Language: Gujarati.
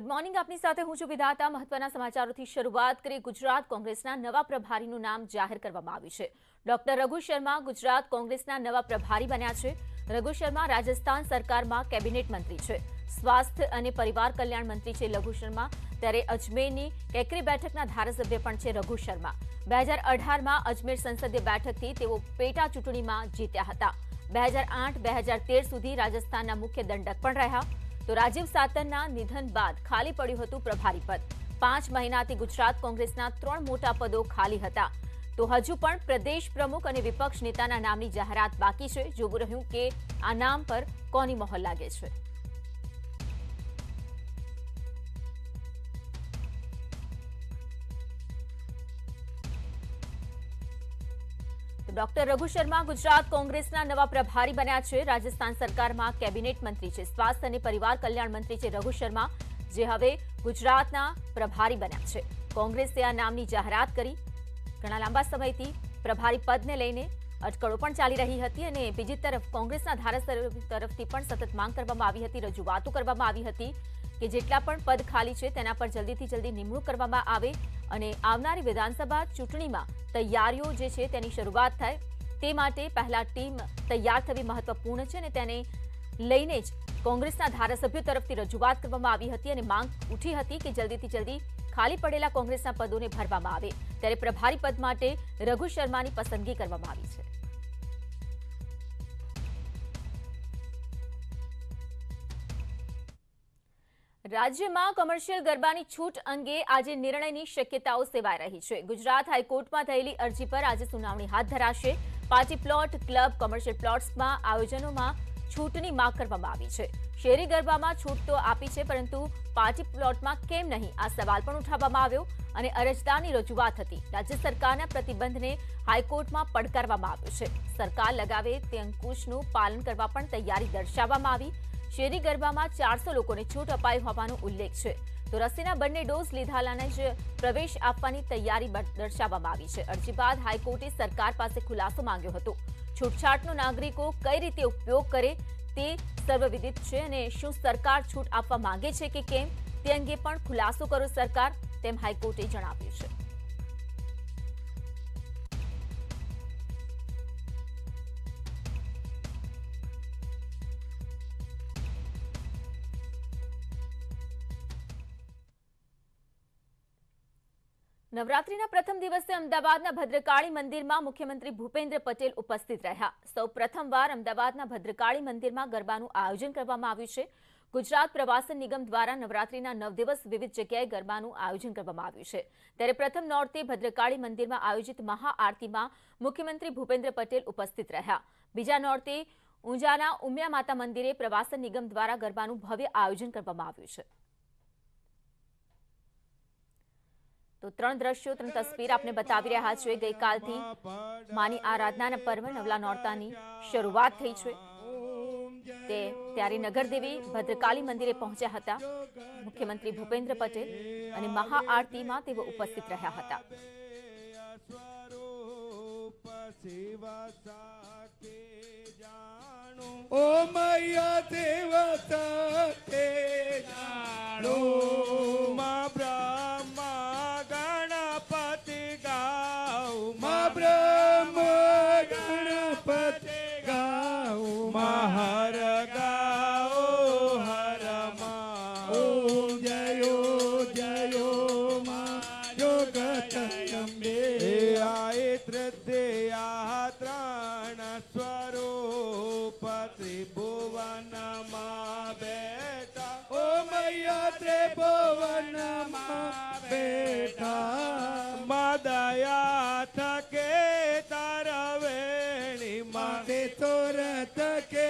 ગુડ મોર્નિંગ આપની સાથે હું છું વિધાતા. મહત્વના સમાચારોથી શરૂઆત કરી ગુજરાત કોંગ્રેસના નવા પ્રભારીનું નામ જાહેર કરવામાં આવ્યું છે. ડોક્ટર રઘુ શર્મા ગુજરાત કોંગ્રેસના નવા પ્રભારી બન્યા છે. રઘુ શર્મા રાજસ્થાન સરકારમાં કેબિનેટ મંત્રી છે. સ્વાસ્થ્ય અને પરિવાર કલ્યાણ મંત્રી છે રઘુ શર્મા. ત્યારે અજમેરની કેકરી બેઠકના ધારાસભ્ય પણ છે રઘુ શર્મા. બે હજાર અઢારમાં અજમેર સંસદીય બેઠકથી તેઓ પેટા ચૂંટણીમાં જીત્યા હતા. બે હજાર આઠ, બે હજાર તેર સુધી રાજસ્થાનના મુખ્ય દંડક પણ રહ્યા. તો રાજીવ સાતનના નિધન બાદ ખાલી પડ્યું હતું પ્રભારી પદ. પાંચ મહિનાથી ગુજરાત કોંગ્રેસના ત્રણ મોટા પદો ખાલી હતા. તો હજુ પણ પ્રદેશ પ્રમુખ અને વિપક્ષ નેતાના નામની જાહેરાત બાકી છે. જોવું રહ્યું કે આ નામ પર કોની મહોર લાગે છે. ડોક્ટર રઘુ શર્મા ગુજરાત કોંગ્રેસના નવા પ્રભારી બન્યા છે. રાજસ્થાન સરકારમાં કેબિનેટ મંત્રી છે. સ્વાસ્થ્ય અને પરિવાર કલ્યાણ મંત્રી છે રઘુ શર્મા, જે હવે ગુજરાતના પ્રભારી બન્યા છે. કોંગ્રેસે આ નામની જાહેરાત કરી. ઘણા લાંબા સમયથી પ્રભારી પદને લઈને અટકળો પણ ચાલી રહી હતી અને બીજી તરફ કોંગ્રેસના ધારાસભ્ય તરફથી પણ સતત માંગ કરવામાં આવી હતી, રજૂઆતો કરવામાં આવી હતી કે જેટલા પણ પદ ખાલી છે તેના પર જલ્દીથી જલ્દી નિમણૂક કરવામાં આવે. અને આવનારી વિધાનસભા ચૂંટણીમાં તૈયારીઓ જે છે તેની શરૂઆત થાય. તે માટે પહેલા ટીમ તૈયાર થવી મહત્વપૂર્ણ છે અને તેને લઈને જ કોંગ્રેસના ધારાસભ્યો તરફથી રજૂઆત કરવામાં આવી હતી અને માંગ ઉઠી હતી કે જલ્દીથી જલ્દી ખાલી પડેલા કોંગ્રેસના પદોને ભરવામાં આવે. ત્યારે પ્રભારી પદ માટે રઘુ શર્માની પસંદગી કરવામાં આવી છે. રાજ્યમાં કોમર્શિયલ ગરબાની છૂટ અંગે આજે નિર્ણયની શક્યતાઓ સેવાઈ રહી છે. ગુજરાત હાઈકોર્ટમાં થયેલી અરજી પર આજે સુનાવણી હાથ ધરાશે. પાર્ટી પ્લોટ, ક્લબ કોમર્શિયલ પ્લોટ્સમાં આયોજનોમાં છૂટની માંગ કરવામાં આવી છે. શેરી ગરબામાં છૂટ તો આપી છે, પરંતુ પાર્ટી પ્લોટમાં કેમ નહીં? આ સવાલ પણ ઉઠાવવામાં આવ્યો અને અરજદારની રજૂઆત હતી. રાજ્ય સરકારના પ્રતિબંધને હાઈકોર્ટમાં પડકારવામાં આવ્યો છે. સરકાર લગાવે તે અંકુશનું પાલન કરવા પણ તૈયારી દર્શાવવામાં આવી. શેરી ગરબામાં ચારસો લોકોને છૂટ અપાઈ હોવાનો ઉલ્લેખ છે. તો રસીના બંને ડોઝ લીધાલાને જ પ્રવેશ આપવાની તૈયારી દર્શાવવામાં આવી છે. અરજી બાદ હાઈકોર્ટે સરકાર પાસે ખુલાસો માંગ્યો હતો. છૂટછાટનો નાગરિકો કઈ રીતે ઉપયોગ કરે તે સર્વવિદિત છે અને શું સરકાર છૂટ આપવા માંગે છે કે કેમ તે અંગે પણ ખુલાસો કરો સરકાર, તેમ હાઈકોર્ટે જણાવ્યું છે. નવરાત્રીના પ્રથમ દિવસે અમદાવાદના ભદ્રકાળી મંદિરમાં મુખ્યમંત્રી ભૂપેન્દ્ર પટેલ ઉપસ્થિત રહ્યા. સૌ પ્રથમવાર અમદાવાદના ભદ્રકાળી મંદિરમાં ગરબાનું આયોજન કરવામાં આવ્યું છે. ગુજરાત પ્રવાસન નિગમ દ્વારા નવરાત્રીના નવ દિવસ વિવિધ જગ્યાએ ગરબાનું આયોજન કરવામાં આવ્યું છે. ત્યારે પ્રથમ નોરતે ભદ્રકાળી મંદિરમાં આયોજિત મહાઆરતીમાં મુખ્યમંત્રી ભૂપેન્દ્ર પટેલ ઉપસ્થિત રહ્યા. બીજા નોરતે ઊંઝાના ઉમિયા માતા મંદિરે પ્રવાસન નિગમ દ્વારા ગરબાનું ભવ્ય આયોજન કરવામાં આવ્યું છે. તો ત્રણ દ્રશ્યો, ત્રણ તસવીર આપને બતાવી રહ્યા છે ગઈકાલથી માની આરાધનાના પર્વ નવલા નોરતાની શરૂઆત થઈ છે. તે ત્યારે નગરદેવી ભદ્રકાલી મંદિરે પહોંચ્યા હતા. મુખ્યમંત્રી ભૂપેન્દ્ર પટેલ અને મહાઆરતીમાં તેઓ ઉપસ્થિત રહ્યા હતા. ઓ મૈયા દેવતા ગાઉ મા બ્રહ્મ ગણપતિ ગાઉ મહર ગાઓ હર મા. ઓ જયો જયો મા. યોગતયંબે આય તૃતીયા ત્રણ સ્વરૂપ ત્રિભુવનમાં બેઠા. ઓ મૈયા ત્રિભુવનમાં બેઠા. तोरत के